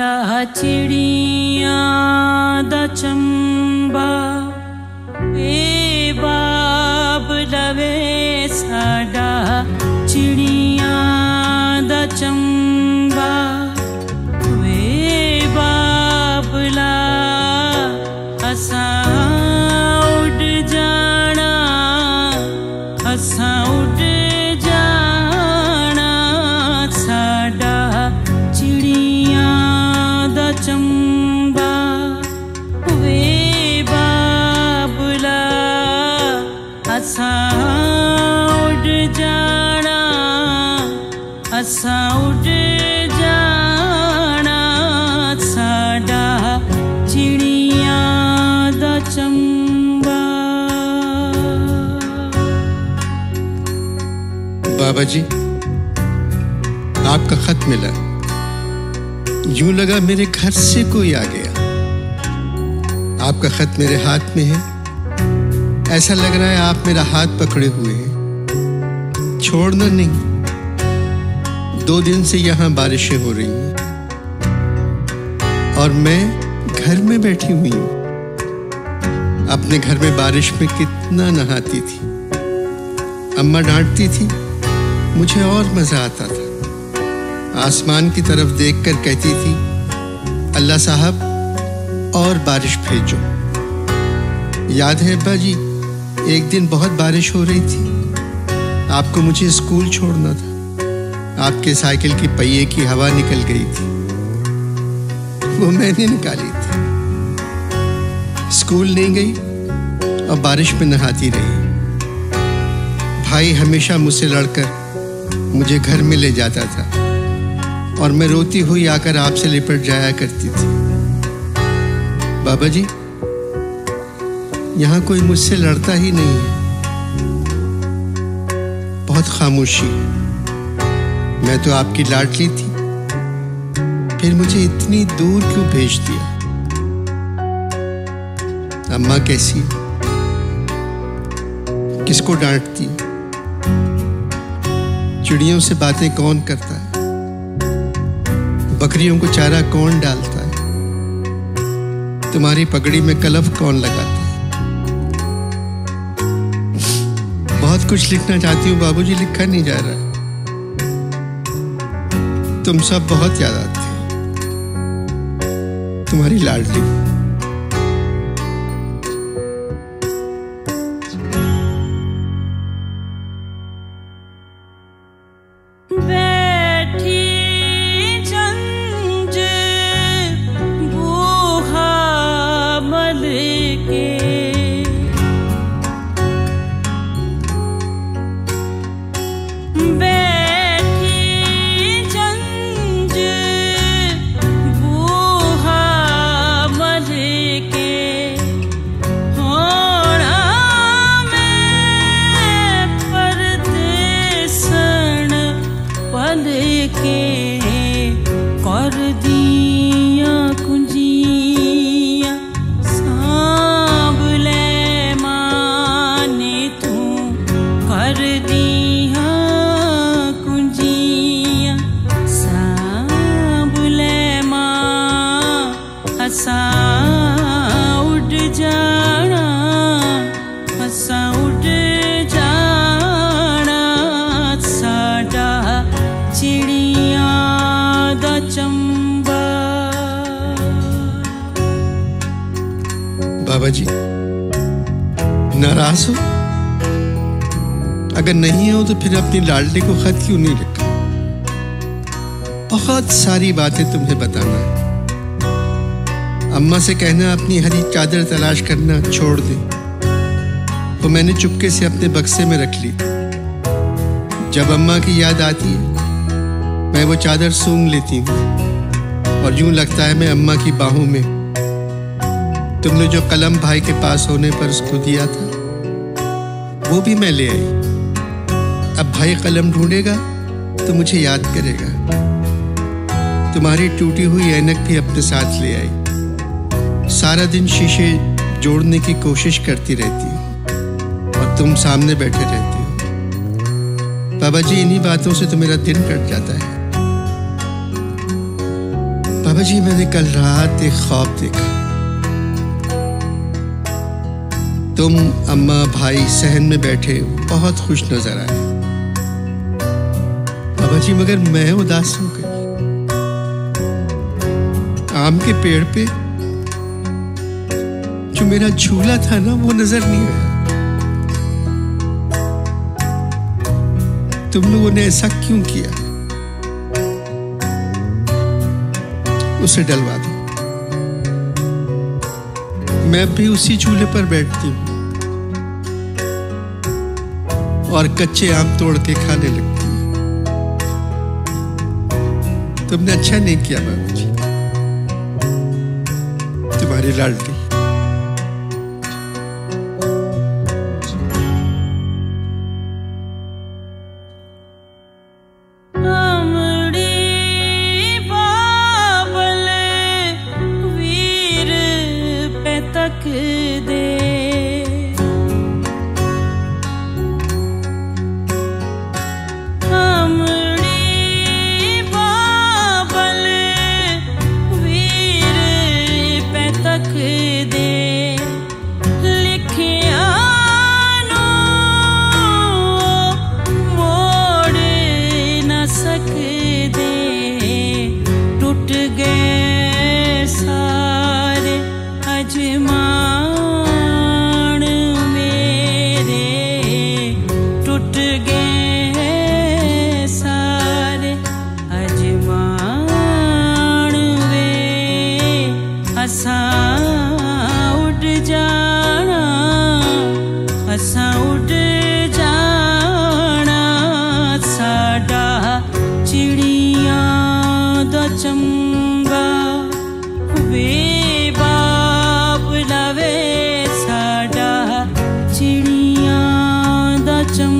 डह चिड़िया द चंबा। ए बाब लवे साडा चिड़िया द चंबा। वे बाबला असा बाबा जी आपका खत मिला। यूँ लगा मेरे घर से कोई आ गया। आपका खत मेरे हाथ में है। ऐसा लग रहा है आप मेरा हाथ पकड़े हुए हैं। छोड़ना नहीं। दो दिन से यहाँ बारिशें हो रही हैं। और मैं घर में बैठी हुई हूँ। अपने घर में बारिश में कितना नहाती थी। अम्मा डांटती थी मुझे और मज़ा आता था। आसमान की तरफ़ देखकर कहती थी, अल्लाह साहब, और बारिश भेजो। याद है अब्बा जी, एक दिन बहुत बारिश हो रही थी। आपको मुझे स्कूल छोड़ना था। आपके साइकिल की पहिए की हवा निकल गई थी। वो मैंने निकाली थी। स्कूल नहीं गई और बारिश में नहाती रही। भाई हमेशा मुझसे लड़कर मुझे घर में ले जाता था। और मैं रोती हुई आकर आपसे लिपट जाया करती थी। बाबा जी, यहाँ कोई मुझसे लड़ता ही नहीं है। बहुत खामोशी मैं तो आपकी लाडली थी। फिर मुझे इतनी दूर क्यों भेज दिया? अम्मा कैसी? किसको डांटती? चिड़ियों से बातें कौन करता है? बकरियों को चारा कौन डालता है? तुम्हारी पगड़ी में कलफ कौन लगाता है? बहुत कुछ लिखना चाहती हूँ, बाबूजी, लिखा नहीं जा रहा तुम सब बहुत याद आते हो। तुम्हारी लाडली। के बाबा जी, नाराज़ हो? अगर नहीं हो तो फिर अपनी लाडली को खत क्यों नहीं लिखा बहुत सारी बातें तुम्हें बताना है। अम्मा से कहना, अपनी हरी चादर तलाश करना छोड़ दे। वो मैंने चुपके से अपने बक्से में रख ली। जब अम्मा की याद आती है, मैं वो चादर सूंघ लेती हूँ। और यूँ लगता है मैं अम्मा की बाहों में तुमने जो कलम भाई के पास होने पर उसको दिया था, वो भी मैं ले आई। अब भाई कलम ढूंढेगा तो मुझे याद करेगा। तुम्हारी टूटी हुई ऐनक भी अपने साथ ले आई। सारा दिन शीशे जोड़ने की कोशिश करती रहती हूँ और तुम सामने बैठे रहते हो। बाबा जी, इन्हीं बातों से तो मेरा दिन कट जाता है। बाबा जी, मैंने कल रात एक ख्वाब देखा। तुम अम्मा भाई सहन में बैठे बहुत खुश नज़र आए। बाबा जी मगर मैं उदास हो गई। आम के पेड़ पे जो मेरा झूला था ना, वो नज़र नहीं आया। तुम लोगों ने ऐसा क्यों किया? उसे डलवा दो। मैं भी उसी झूले पर बैठती हूँ। और कच्चे आम तोड़ के खाने लगती हूँ। तुमने अच्छा नहीं किया बाबू जी तुम्हारी लालटी तक दे असां उड जाना साडा चिड़िया द चंगा। वे बाप लवे साडा चिड़िया द चंगा।